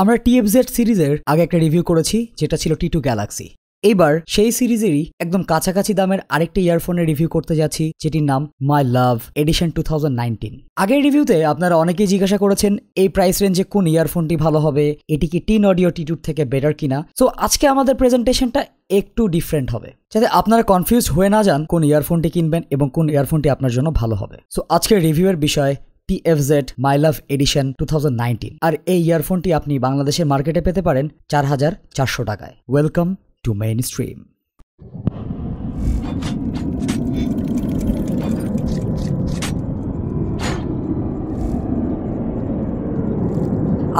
আমরা টিএফজেড সিরিজের আগে একটা রিভিউ করেছি, যেটা ছিল টি টু গ্যালাক্সি এইবার সেই সিরিজেরই একদম কাছাকাছি দামের আরেকটা ইয়ারফোনের রিভিউ করতে যাচ্ছি, যেটির নাম মাই লাভ এডিশন টু আগের রিভিউতে আপনারা অনেকেই জিজ্ঞাসা করেছেন, এই প্রাইস রেঞ্জে কোন ইয়ারফোনটি ভালো হবে, এটি কি টিন অডিও টিটুর থেকে বেটার কিনা? সো আজকে আমাদের প্রেজেন্টেশনটা একটু ডিফারেন্ট হবে, যাতে আপনারা কনফিউজ হয়ে না যান কোন ইয়ারফোনটি কিনবেন এবং কোন ইয়ারফোনটি আপনার জন্য ভালো হবে। সো আজকের রিভিউয়ের বিষয় টিএফজেড মাই লাভ এডিশন টু আর এই ইয়ারফোনটি আপনি বাংলাদেশের মার্কেটে পেতে পারেন চার হাজার চারশো টাকায়। ওয়েলকাম টু মেইন স্ট্রিম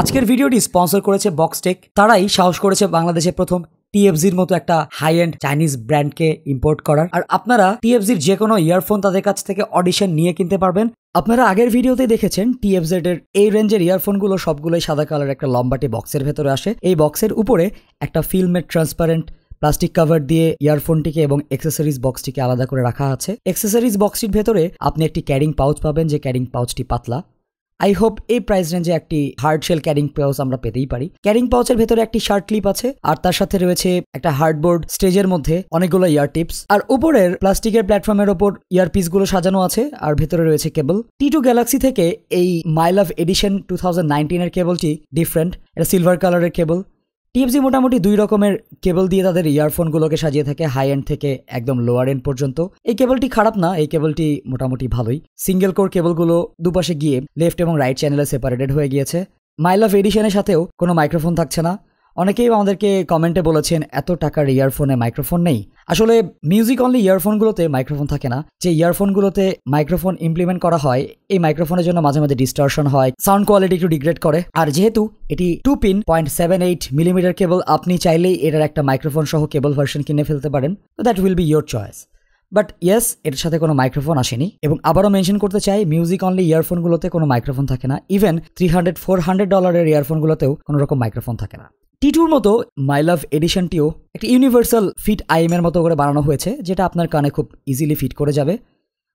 আজকের ভিডিওটি স্পন্সর করেছে বক্সটেক তারাই সাহস করেছে বাংলাদেশের প্রথম টিএফজির মতো একটা হাই এন্ড চাইনিজ ব্র্যান্ডকে ইম্পোর্ট করার। আর আপনারা টিএফজির যে কোনো ইয়ারফোন তাদের কাছ থেকে অডিশন নিয়ে কিনতে পারবেন। আপনারা আগের ভিডিওতে দেখেছেন টিএফজেড এর এই রেঞ্জের ইয়ারফোনগুলো সবগুলোই সাদা কালার একটা লম্বাটি বক্সের ভেতরে আসে। এই বক্সের উপরে একটা ফিল্মের ট্রান্সপারেন্ট প্লাস্টিক কাভার দিয়ে ইয়ারফোনটিকে এবং এক্সেসরিজ বক্সটিকে আলাদা করে রাখা আছে। এক্সেসরিজ বক্সটির ভেতরে আপনি একটি ক্যারিং পাউচ পাবেন, যে ক্যারিং পাউচটি পাতলা। আই হোপ এই প্রাইস রেঞ্জে একটি হার্ড শেল ক্যারিং পাউচ আমরা পেতেই পারি। ক্যারিং পাউচের ভেতরে একটি শার্ট ক্লিপ আছে, আর তার সাথে রয়েছে একটা হার্ডবোর্ড স্টেজের মধ্যে অনেকগুলো ইয়ার টিপস আর উপরের প্লাস্টিকের প্ল্যাটফর্মের ওপর ইয়ারগুলো সাজানো আছে, আর ভেতরে রয়েছে কেবল টি টু গ্যালাক্সি থেকে এই my love edition two thousand নাইনটিনের কেবলটি ডিফারেন্ট এটা সিলভার কালারের কেবল টিএফজি মোটামুটি দুই রকমের কেবল দিয়ে তাদের ইয়ারফোনগুলোকে সাজিয়ে থাকে হাই এন্ড থেকে একদম লোয়ার এন্ড পর্যন্ত। এই কেবলটি খারাপ না, এই কেবলটি মোটামুটি ভালোই। সিঙ্গেল কোর কেবলগুলো দুপাশে গিয়ে লেফট এবং রাইট চ্যানেলে সেপারেটেড হয়ে গিয়েছে। মাইল অফ এডিশনের সাথেও কোনো মাইক্রোফোন থাকছে না। অনেকেই আমাদেরকে কমেন্টে বলেছেন, এত টাকার ইয়ারফোনে মাইক্রোফোন নেই। আসলে মিউজিক অনলি ইয়ারফোনগুলোতে মাইক্রোফোন থাকে না। যে ইয়ারফোনগুলোতে মাইক্রোফোন ইমপ্লিমেন্ট করা হয়, এই মাইক্রোফোনের জন্য মাঝে মাঝে ডিস্টারশন হয় সাউন্ড কোয়ালিটি একটু ডিগ্রেড করে। আর যেহেতু এটি two pin point seven eight millimetre cable আপনি চাইলেই এটার একটা মাইক্রোফোন সহ কেবল ভার্সন কিনে ফেলতে পারেন। তো that will be your choice but yes এটার সাথে কোনো মাইক্রোফোন আসেনি। এবং আবারও মেনশন করতে চাই মিউজিক অনলি ইয়ারফোনগুলোতে কোনো মাইক্রোফোন থাকে না। Even three hundred four hundred ডলারের ইয়ারফোনগুলোতেও কোনো রকম মাইক্রোফোন থাকে না। টিটুর মতো মাই লাভ এডিশনটিও একটি ইউনিভার্সাল ফিট আইএমের মতো করে বানানো হয়েছে, যেটা আপনার কানে খুব ইজিলি ফিট করে যাবে।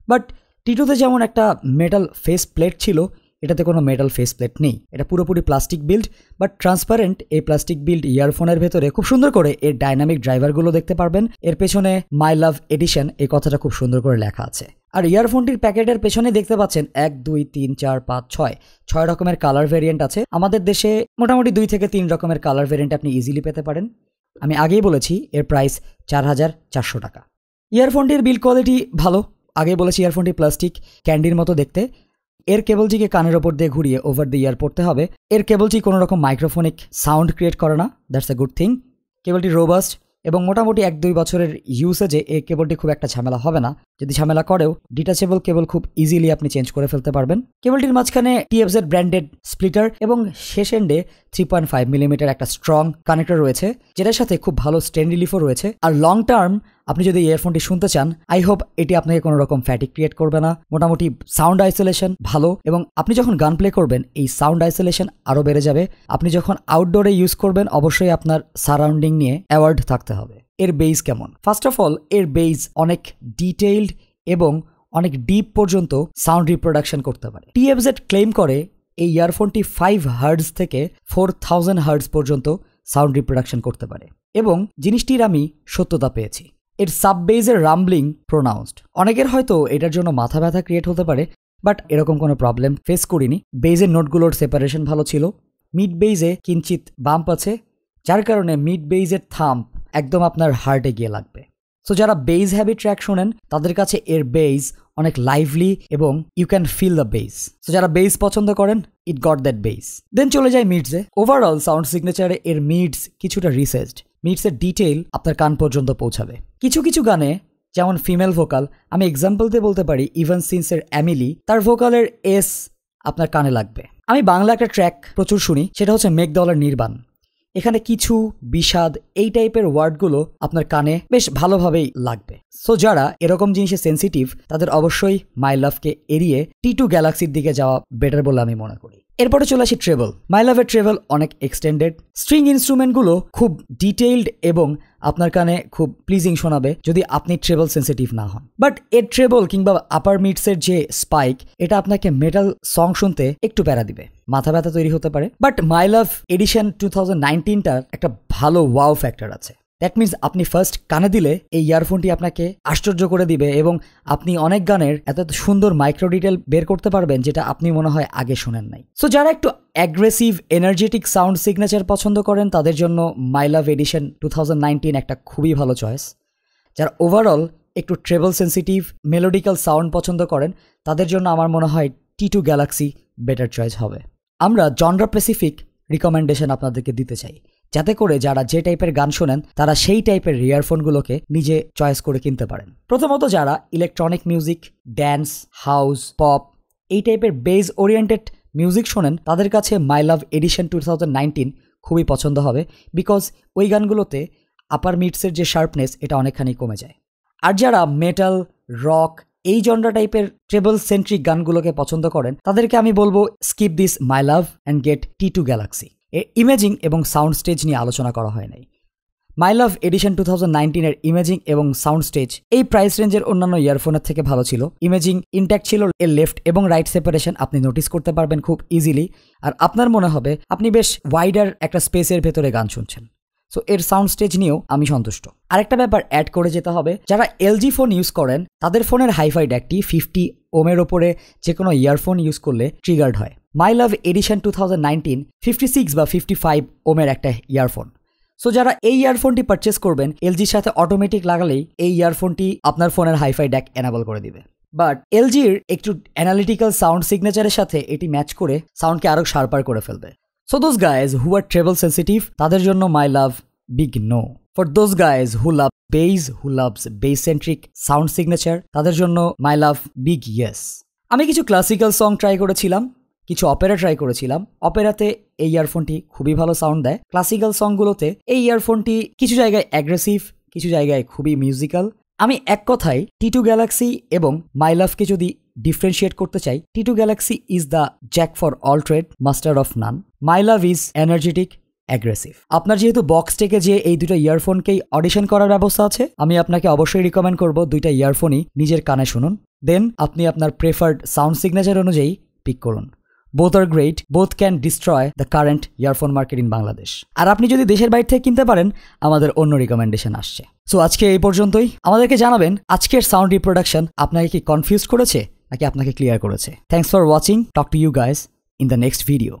বাট টিটুতে যেমন একটা মেটাল ফেস প্লেট ছিল এটাতে কোনো মেটাল ফেস প্লেট নেই। এটা পুরোপুরি প্লাস্টিক বিল্ড বাট ট্রান্সপারেন্ট এই প্লাস্টিক বিল্ড ইয়ারফোনের ভেতরে খুব সুন্দর করে এর ডাইনামিক ড্রাইভারগুলো দেখতে পারবেন। এর পেছনে মাই লাভ এডিশন এই কথাটা খুব সুন্দর করে লেখা আছে। আর ইয়ারফোনটির প্যাকেটের পেছনে দেখতে পাচ্ছেন এক, দুই, তিন, চার, পাঁচ, ছয়। ছয় রকমের কালার ভেরিয়েন্ট আছে। আমাদের দেশে মোটামুটি দুই থেকে তিন রকমের কালার ভেরিয়েন্ট আপনি ইজিলি পেতে পারেন। আমি আগেই বলেছি, এর প্রাইস চার হাজার চারশো টাকা। ইয়ারফোনটির বিল কোয়ালিটি ভালো। আগে বলেছি ইয়ারফোনটি প্লাস্টিক ক্যান্ডির মতো দেখতে। এর কেবলটিকে কানের ওপর দিয়ে ঘুরিয়ে ওভার দ্য ইয়ার পড়তে হবে। এর কেবলটি কোনো রকম মাইক্রোফোনিক সাউন্ড ক্রিয়েট করে না। দ্যাটস এ গুড থিং কেবলটি রোবাস্ট এবং মোটামুটি এক দুই বছরের ইউসেজে এই কেবলটি খুব একটা ঝামেলা হবে না। যদি ঝামেলা করেও ডিটাচেবল কেবল খুব ইজিলি আপনি চেঞ্জ করে ফেলতে পারবেন। কেবলটির মাঝখানে টিএফজেড ব্র্যান্ডেড স্প্লিটার এবং শেষ এন্ডে থ্রি পয়েন্ট ফাইভ মিলিমিটার একটা স্ট্রং কানেক্টর রয়েছে, যেটার সাথে খুব ভালো স্টেন রিলিফও রয়েছে। আর লং টার্ম আপনি যদি ইয়ারফোনটি শুনতে চান আই হোপ এটি আপনাকে কোনো রকম ফ্যাটিক ক্রিয়েট করবে না। মোটামুটি সাউন্ড আইসোলেশন ভালো এবং আপনি যখন গান প্লে করবেন, এই সাউন্ড আইসোলেশন আরও বেড়ে যাবে। আপনি যখন আউটডোরে ইউজ করবেন, অবশ্যই আপনার সারাউন্ডিং নিয়ে অ্যাওয়ার্ড থাকতে হবে। এর বেইজ কেমন? ফার্স্ট অফ অল এর বেইজ অনেক ডিটেইলড এবং অনেক ডিপ পর্যন্ত সাউন্ড রিপ্রোডাকশন করতে পারে। টিএফজেড ক্লেম করে এই ইয়ারফোনটি ফাইভ হার্ডস থেকে ফোর থাউজেন্ড হার্ডস পর্যন্ত সাউন্ড রিপ্রোডাকশন করতে পারে। এবং জিনিসটির আমি সত্যতা পেয়েছি। এর সাববেজের রামব্লিং প্রোনাউন্সড অনেকের হয়তো এটার জন্য মাথা ব্যথা ক্রিয়েট হতে পারে বাট এরকম কোনো প্রবলেম ফেস করিনি। বেজের নোটগুলোর সেপারেশন ভালো ছিল। মিড বেইজে কিঞ্চিত বাম্প আছে, যার কারণে মিড বেইজের থাম্প একদম আপনার হার্টে গিয়ে লাগবে। সো যারা বেইজ হ্যাবি ট্র্যাক শোনেন, তাদের কাছে এর বেইজ অনেক লাইভলি এবং you can feel the bass so যারা বেস পছন্দ করেন it got that bass then চলে যায় মিডসে ওভারঅল সাউন্ড সিগনেচারে এর মিডস কিছুটা রিসার্চড মিডসের ডিটেইল আপনার কান পর্যন্ত পৌঁছাবে। কিছু কিছু গানে, যেমন ফিমেল ভোকাল আমি এক্সাম্পল দিয়ে বলতে পারি ইভান সিন্সের অ্যামিলি তার ভোকালের এস আপনার কানে লাগবে। আমি বাংলা একটা ট্র্যাক প্রচুর শুনি, সেটা হচ্ছে মেঘদলের নির্বাণ এখানে কিছু বিষাদ, এই টাইপের ওয়ার্ডগুলো আপনার কানে বেশ ভালোভাবেই লাগবে। সো যারা এরকম জিনিসে সেন্সিটিভ তাদের অবশ্যই মাই লাভকে এড়িয়ে টি টু গ্যালাক্সির দিকে যাওয়া বেটার বলে আমি মনে করি। এরপরে চলে আসি ট্রেবল মাই লাভের ট্রেবল অনেক এক্সটেন্ডেড স্ট্রিং ইনস্ট্রুমেন্টগুলো খুব ডিটেইলড এবং আপনার কানে খুব প্লিজিং শোনাবে যদি আপনি ট্রেবল সেন্সিটিভ না হন। বাট এর ট্রেবল কিংবা আপার মিটসের যে স্পাইক এটা আপনাকে মেটাল সং শুনতে একটু প্যারা দিবে। মাথা ব্যথা তৈরি হতে পারে। But my love edition two thousand নাইনটিনটার একটা ভালো ওয়াও ফ্যাক্টর আছে। দ্যাট মিনস আপনি ফার্স্ট কানে দিলে এই ইয়ারফোনটি আপনাকে আশ্চর্য করে দিবে এবং আপনি অনেক গানের এত সুন্দর মাইক্রো ডিটেল বের করতে পারবেন যেটা আপনি মনে হয় আগে শোনেন নাই। সো যারা একটু অ্যাগ্রেসিভ এনার্জেটিক সাউন্ড সিগনেচার পছন্দ করেন, তাদের জন্য মাই লাভ এডিশন টু একটা খুবই ভালো চয়েস যারা ওভারঅল একটু ট্রেবল সেন্সিটিভ মেলোডিক্যাল সাউন্ড পছন্দ করেন, তাদের জন্য আমার মনে হয় T two Galaxy better choice হবে। আমরা জনরা স্পেসিফিক রিকমেন্ডেশন আপনাদেরকে দিতে চাই। যাতে করে যারা যে টাইপের গান শোনেন, তারা সেই টাইপের ইয়ারফোনগুলোকে নিজে চয়েস করে কিনতে পারেন। প্রথমত যারা electronic music dance house pop এই টাইপের বেজ ওরিয়েন্টেড মিউজিক শোনেন, তাদের কাছে মাই লাভ এডিশন টু খুবই পছন্দ হবে বিকজ ওই গানগুলোতে আপার মিটসের যে শার্পনেস এটা অনেকখানি কমে যায়। আর যারা মেটাল রক এই জনরা টাইপের ট্রেবল সেন্ট্রিক গানগুলোকে পছন্দ করেন, তাদেরকে আমি বলব skip this my love and get T two Galaxy imaging এবং সাউন্ড স্টেজ নিয়ে আলোচনা করা হয় নাই। My love edition two thousand নাইনটিনের imaging এবং সাউন্ড স্টেজ এই প্রাইস রেঞ্জের অন্যান্য ইয়ারফোনের থেকে ভালো ছিল। ইমেজিং ইনট্যাক্ট ছিল এর লেফট এবং রাইট সেপারেশন আপনি নোটিস করতে পারবেন খুব ইজিলি আর আপনার মনে হবে আপনি বেশ ওয়াইডার একটা স্পেসের ভেতরে গান শুনছেন। সো এর সাউন্ড স্টেজ নিয়েও আমি সন্তুষ্ট। আরেকটা ব্যাপার অ্যাড করে যেতে হবে, যারা এলজি ফোন ইউজ করেন, তাদের ফোনের হাইফাই ড্যাকটি ফিফটি ওমের ওপরে যে কোনো ইয়ারফোন ইউজ করলে ট্রিগার্ড হয়। My love edition two thousand nineteen fifty six বা ফিফটি ফাইভ ওমের একটা ইয়ারফোন সো যারা এই ইয়ারফোনটি পারচেস করবেন এলজির সাথে অটোমেটিক লাগালেই এই ইয়ারফোনটি আপনার ফোনের হাইফাই ড্যাক এনাবল করে দিবে। বাট এলজির একটু অ্যানালিটিক্যাল সাউন্ড সিগনেচারের সাথে এটি ম্যাচ করে সাউন্ডকে আরও শার্পার করে ফেলবে। So those guys who are travel sensitive তাদের জন্য my love big no for those guys who love bass who loves bass centric sound signature তাদের জন্য মাই লাভ বিগ ইয়েস আমি কিছু ক্লাসিক্যাল সং ট্রাই করেছিলাম, কিছু অপেরা ট্রাই করেছিলাম। অপেরাতে এই ইয়ারফোনটি খুবই ভালো সাউন্ড দেয়। ক্লাসিক্যাল সংগুলোতে এই ইয়ারফোনটি কিছু জায়গায় অ্যাগ্রেসিভ কিছু জায়গায় খুবই মিউজিক্যাল আমি এক কথায় টিটু গ্যালাক্সি এবং মাই লাভকে যদি ডিফারেন্সিয়েট করতে চাই T two galaxy is the jack for all trade master of none my love is energetic aggressive আপনার যেহেতু বক্স থেকে যে এই দুটো ইয়ারফোনকেই অডিশন করার ব্যবস্থা আছে, আমি আপনাকে অবশ্যই রিকমেন্ড করব দুইটা ইয়ারফোনই নিজের কানে শুনুন। দেন আপনি আপনার প্রেফার্ড সাউন্ড সিগনেচার অনুযায়ী পিক করুন। Both are great both can destroy the current earphone market in Bangladesh আর আপনি যদি দেশের বাইরে থেকে কিনতে পারেন, আমাদের অন্য রিকমেন্ডেশন আসছে। সো আজকে এই পর্যন্তই। আমাদেরকে জানাবেন, আজকের সাউন্ড রিপ্রোডাকশন আপনাকে কি কনফিউজ করেছে? নাকি আপনাকে ক্লিয়ার করেছে। Thanks for watching talk to you guys in the next video